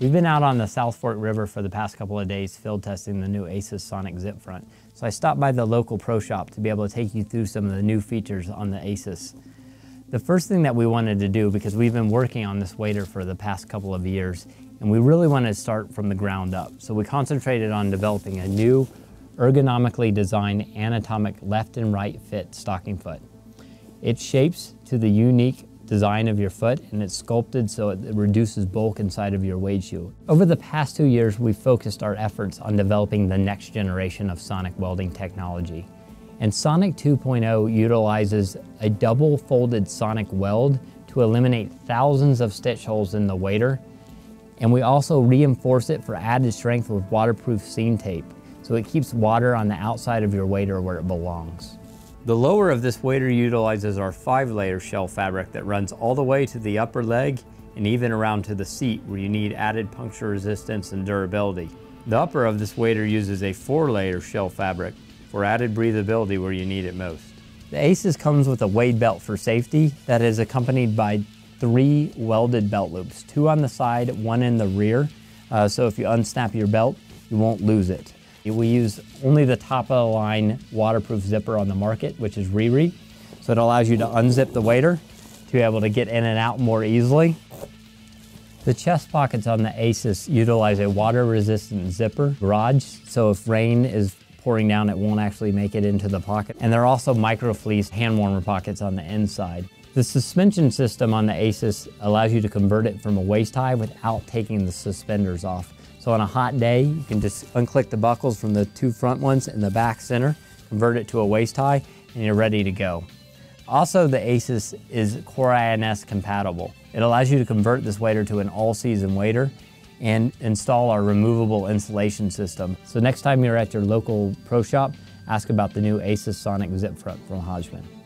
We've been out on the South Fork River for the past couple of days field testing the new Aesis Sonic Zip Front. So I stopped by the local pro shop to be able to take you through some of the new features on the Aesis. The first thing that we wanted to do, because we've been working on this wader for the past couple of years, and we really wanted to start from the ground up. So we concentrated on developing a new ergonomically designed anatomic left and right fit stocking foot. It shapes to the unique design of your foot and it's sculpted so it reduces bulk inside of your wade shoe. Over the past two years, we've focused our efforts on developing the next generation of sonic welding technology. And Sonic 2.0 utilizes a double folded sonic weld to eliminate thousands of stitch holes in the wader. And we also reinforce it for added strength with waterproof seam tape. So it keeps water on the outside of your wader where it belongs. The lower of this wader utilizes our five layer shell fabric that runs all the way to the upper leg and even around to the seat where you need added puncture resistance and durability. The upper of this wader uses a four layer shell fabric for added breathability where you need it most. The Aesis comes with a wade belt for safety that is accompanied by three welded belt loops, two on the side, one in the rear. Uh, so if you unsnap your belt, you won't lose it. We use only the top of the line waterproof zipper on the market, which is Riri. So it allows you to unzip the wader to be able to get in and out more easily. The chest pockets on the Aesis utilize a water resistant zipper garage. So if rain is pouring down, it won't actually make it into the pocket. And there are also micro fleece hand warmer pockets on the inside. The suspension system on the Aesis allows you to convert it from a waist high without taking the suspenders off. So on a hot day, you can just unclick the buckles from the two front ones in the back center, convert it to a waist high, and you're ready to go. Also, the Aesis is Core INS compatible. It allows you to convert this wader to an all-season wader and install our removable insulation system. So next time you're at your local pro shop, ask about the new Aesis Sonic Zip Front from Hodgman.